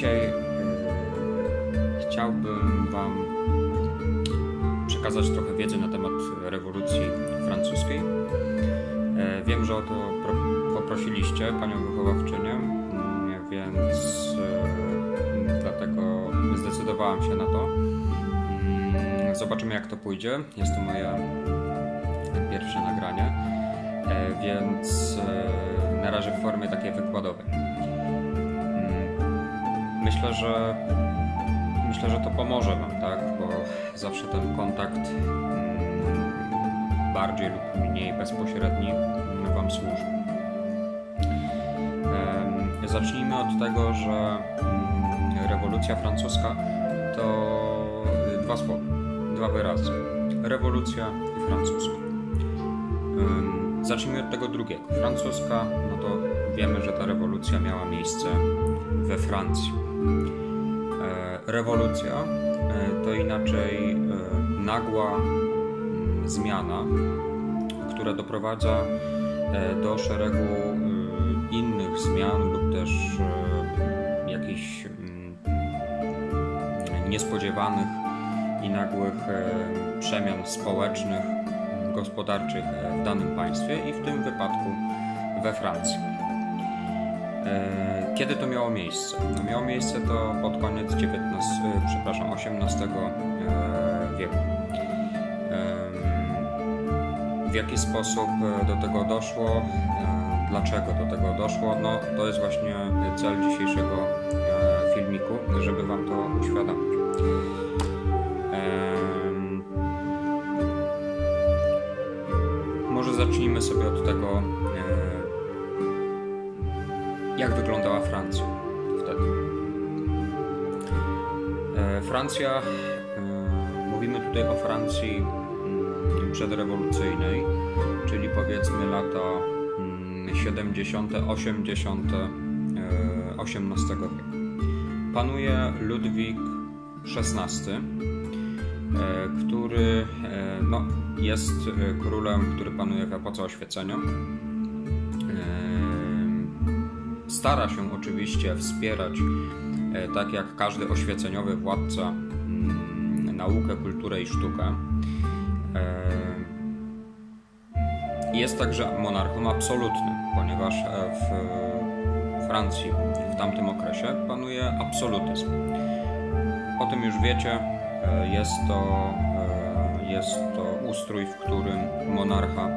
Dzisiaj e, chciałbym Wam przekazać trochę wiedzy na temat rewolucji francuskiej. E, wiem, że o to poprosiliście Panią wychowawczynię, mm, więc e, dlatego zdecydowałem się na to. Mm, zobaczymy, jak to pójdzie. Jest to moje pierwsze nagranie, więc na razie w formie takiej wykładowej myślę, że myślę, że to pomoże Wam, tak? Bo zawsze ten kontakt mm, bardziej lub mniej bezpośredni Wam służy. Zacznijmy od tego, że mm, rewolucja francuska to dwa słowa, dwa wyrazy. Rewolucja i francuska. Zacznijmy od tego drugiego. Francuska, no to wiemy, że ta rewolucja miała miejsce we Francji. E, rewolucja e, to inaczej e, nagła mm, zmiana, która doprowadza do szeregu innych zmian lub też jakichś mm, niespodziewanych i nagłych przemian społecznych, gospodarczych w danym państwie i w tym wypadku we Francji. E, kiedy to miało miejsce? No miało miejsce to pod koniec XIX, e, przepraszam, XVIII e, wieku. W jaki sposób do tego doszło? Dlaczego do tego doszło? No to jest właśnie cel dzisiejszego filmiku, żeby Wam to uświadomić. Może zacznijmy sobie od tego, jak wyglądała Francja wtedy. E, Francja, e, mówimy tutaj o Francji mm, przedrewolucyjnej, czyli powiedzmy lata 70., 80. XVIII wieku. Panuje Ludwik XVI, e, który no, jest królem, który panuje w epoce oświecenia stara się oczywiście wspierać, e, tak jak każdy oświeceniowy władca, mm, naukę, kulturę i sztukę. E, jest także monarchą absolutnym, ponieważ e, w Francji w tamtym okresie panuje absolutyzm. O tym już wiecie, jest to, jest to ustrój, w którym monarcha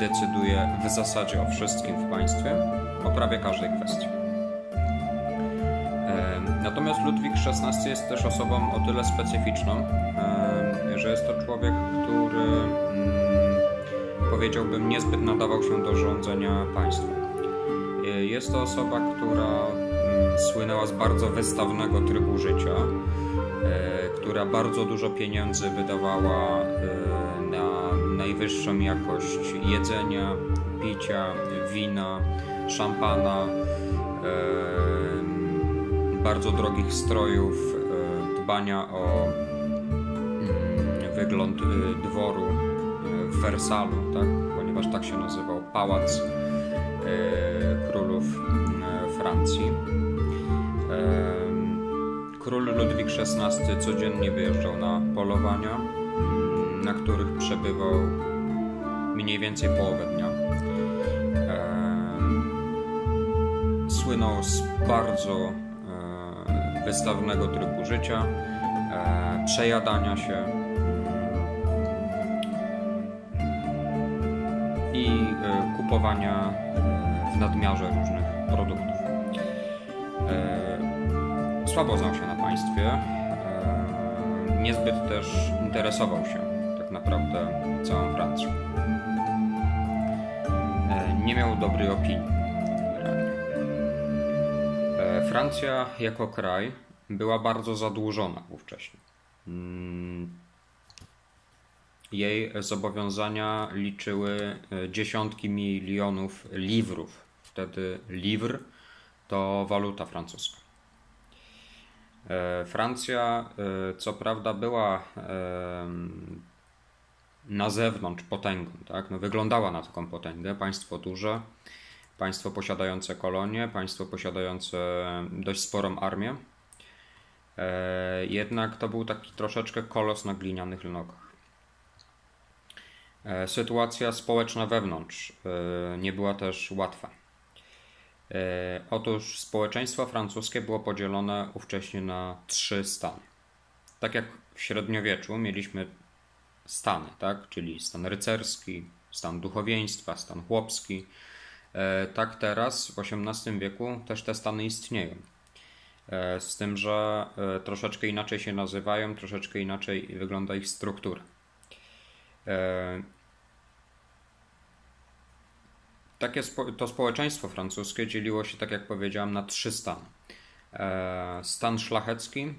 decyduje w zasadzie o wszystkim w państwie o prawie każdej kwestii. Natomiast Ludwik XVI jest też osobą o tyle specyficzną, że jest to człowiek, który mm, powiedziałbym niezbyt nadawał się do rządzenia państwem. E, jest to osoba, która mm, słynęła z bardzo wystawnego trybu życia, e, która bardzo dużo pieniędzy wydawała e, na najwyższą jakość jedzenia, picia, wina, szampana, bardzo drogich strojów, e, dbania o mm, wygląd e, dworu e, w Wersalu, tak? ponieważ tak się nazywał pałac królów Francji. Król Ludwik XVI codziennie wyjeżdżał na polowania, na których przebywał mniej więcej połowę dnia. Słynął z bardzo e, wystawnego trybu życia, e, przejadania się i e, kupowania w nadmiarze różnych produktów. Słabo znał się na państwie, niezbyt też interesował się tak naprawdę całą Francją. Nie miał dobrej opinii Francja jako kraj była bardzo zadłużona ówcześnie. Mm. Jej zobowiązania liczyły e, dziesiątki milionów liwrów. Wtedy liwr to waluta francuska. E, Francja, e, co prawda, była na zewnątrz potęgą, tak? no, wyglądała na taką potęgę, państwo duże, państwo posiadające kolonie, państwo posiadające dość sporą armię. E, jednak to był taki troszeczkę kolos na glinianych nogach. E, sytuacja społeczna wewnątrz e, nie była też łatwa. Otóż społeczeństwo francuskie było podzielone ówcześnie na trzy stany. Tak jak w średniowieczu mieliśmy stany, tak? czyli stan rycerski, stan duchowieństwa, stan chłopski. Tak teraz w XVIII wieku też te stany istnieją. E, z tym, że e, troszeczkę inaczej się nazywają, troszeczkę inaczej wygląda ich struktura. E, takie to społeczeństwo francuskie dzieliło się, tak jak powiedziałem, na trzy stany. Stan szlachecki,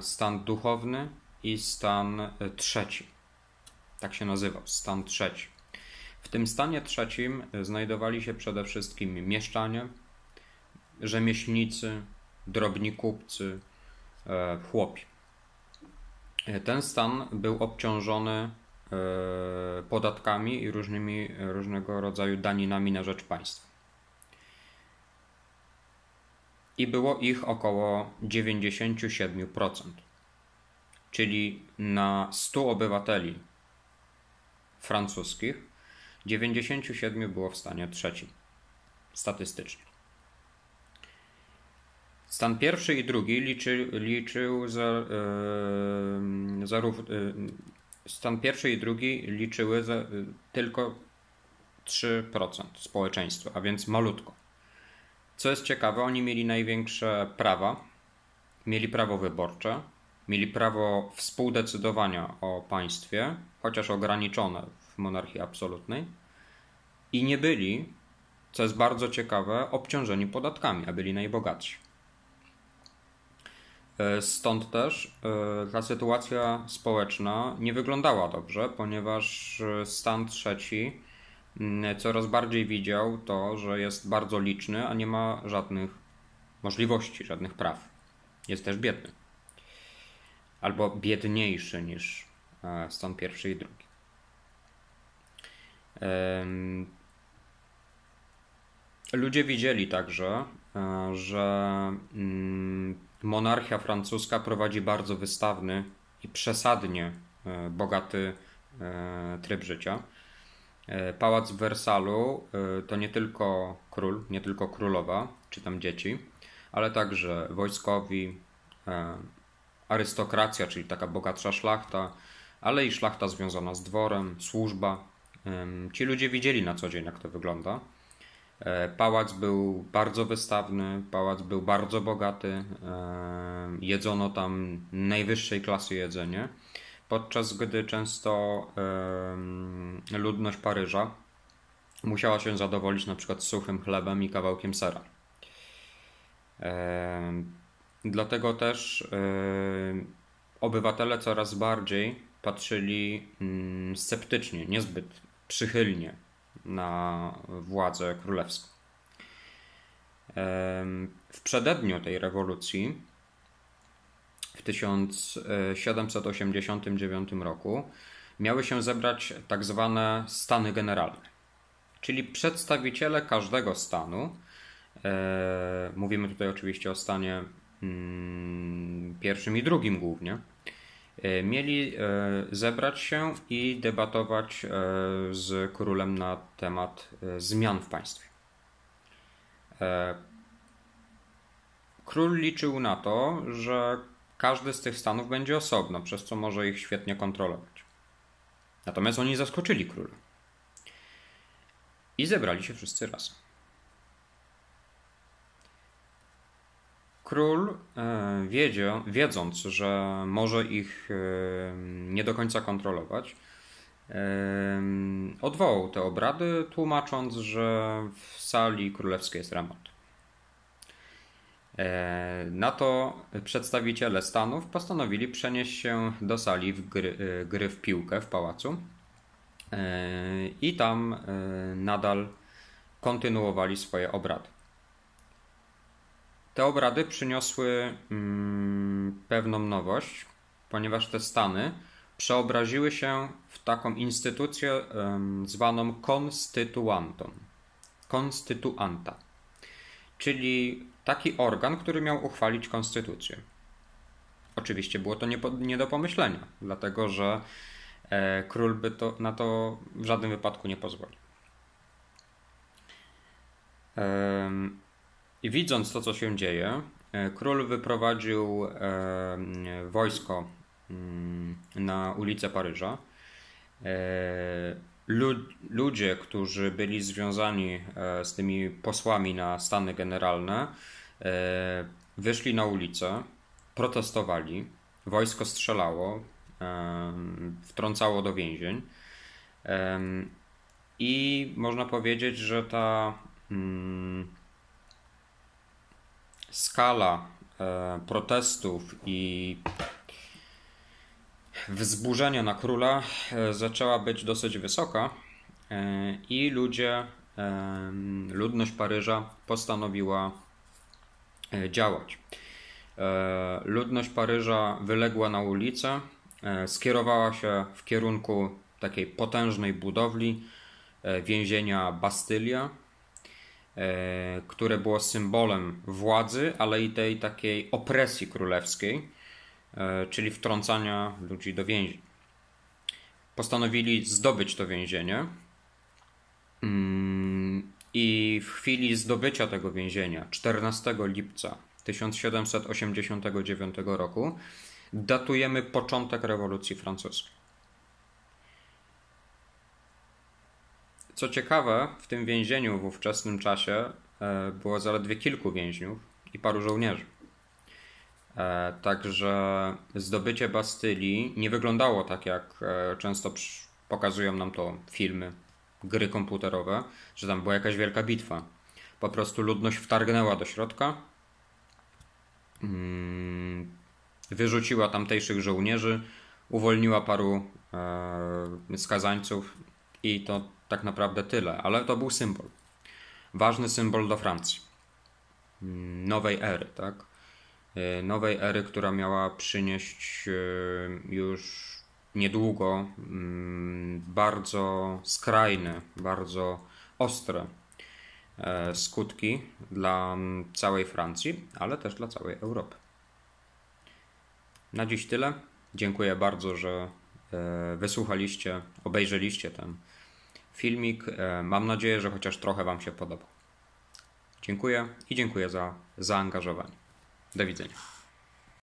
stan duchowny i stan trzeci. Tak się nazywał, stan trzeci. W tym stanie trzecim znajdowali się przede wszystkim mieszczanie, rzemieślnicy, drobni kupcy, e, chłopi. E, ten stan był obciążony e, podatkami i różnymi, różnego rodzaju daninami na rzecz państwa. I było ich około 97%. Czyli na 100 obywateli francuskich 97 było w stanie trzecim statystycznie. Stan pierwszy i drugi liczy, liczył za, zarów, yy, stan pierwszy i drugi liczyły za, yy, tylko 3% społeczeństwa, a więc malutko. Co jest ciekawe, oni mieli największe prawa, mieli prawo wyborcze, mieli prawo współdecydowania o państwie, chociaż ograniczone w monarchii absolutnej, i nie byli, co jest bardzo ciekawe, obciążeni podatkami, a byli najbogatsi. E, stąd też e, ta sytuacja społeczna nie wyglądała dobrze, ponieważ e, stan trzeci coraz bardziej widział to, że jest bardzo liczny, a nie ma żadnych możliwości, żadnych praw. Jest też biedny. Albo biedniejszy niż stan pierwszy i drugi. Ludzie widzieli także, że mm, monarchia francuska prowadzi bardzo wystawny i przesadnie e, bogaty e, tryb życia. E, pałac w Wersalu to nie tylko król, nie tylko królowa, czy tam dzieci, ale także wojskowi, arystokracja, czyli taka bogatsza szlachta, ale i szlachta związana z dworem, służba. Ci ludzie widzieli na co dzień, jak to wygląda. E, pałac był bardzo wystawny, pałac był bardzo bogaty, e, jedzono tam najwyższej klasy jedzenie, podczas gdy często ludność Paryża musiała się zadowolić na przykład suchym chlebem i kawałkiem sera. Dlatego też obywatele coraz bardziej patrzyli mm, sceptycznie, niezbyt przychylnie na władzę królewską. W przededniu tej rewolucji w 1789 roku miały się zebrać tak zwane stany generalne, czyli przedstawiciele każdego stanu. E, mówimy tutaj oczywiście o stanie mm, pierwszym i drugim głównie mieli e, zebrać się i debatować e, z królem na temat zmian w państwie. Król liczył na to, że każdy z tych stanów będzie osobno, przez co może ich świetnie kontrolować. Natomiast oni zaskoczyli króla. I zebrali się wszyscy razem. Król, e, wiedzie, wiedząc, że może ich e, nie do końca kontrolować, e, odwołał te obrady, tłumacząc, że w sali królewskiej jest remont. Na to przedstawiciele Stanów postanowili przenieść się do sali w gry, gry w piłkę w pałacu i tam nadal kontynuowali swoje obrady. Te obrady przyniosły mm, pewną nowość, ponieważ te stany przeobraziły się w taką instytucję zwaną konstytuantą. konstytuanta, czyli taki organ, który miał uchwalić konstytucję. Oczywiście było to nie, nie do pomyślenia, dlatego że e, król by to, na to w żadnym wypadku nie pozwolił. I widząc to, co się dzieje, e, król wyprowadził wojsko mm, na ulicę Paryża. E, ludzie, którzy byli związani e, z tymi posłami na stany generalne, wyszli na ulicę, protestowali, wojsko strzelało, wtrącało do więzień. I można powiedzieć, że ta mm, skala e, protestów i wzburzenia na króla e, zaczęła być dosyć wysoka e, i ludzie, ludność Paryża postanowiła działać. Ludność Paryża wyległa na ulicę, skierowała się w kierunku takiej potężnej budowli więzienia Bastylia, które było symbolem władzy, ale i tej takiej opresji królewskiej, e, czyli wtrącania ludzi do więzień. Postanowili zdobyć to więzienie. Mm, I w chwili zdobycia tego więzienia, 14 lipca 1789 roku, datujemy początek rewolucji francuskiej. Co ciekawe, w tym więzieniu w ówczesnym czasie e, było zaledwie kilku więźniów i paru żołnierzy. E, także zdobycie Bastylii nie wyglądało tak, jak e, często pokazują nam to filmy, gry komputerowe, że tam była jakaś wielka bitwa. Po prostu ludność wtargnęła do środka, mm, wyrzuciła tamtejszych żołnierzy, uwolniła paru skazańców i to tak naprawdę tyle, ale to był symbol. Ważny symbol do Francji. Mm, nowej ery, tak? E, nowej ery, która miała przynieść e, już niedługo mm, bardzo skrajne, bardzo ostre e, skutki dla całej Francji, ale też dla całej Europy. Na dziś tyle. Dziękuję bardzo, że wysłuchaliście, obejrzeliście ten filmik. E, mam nadzieję, że chociaż trochę Wam się podobał. Dziękuję i dziękuję za zaangażowanie. Do widzenia.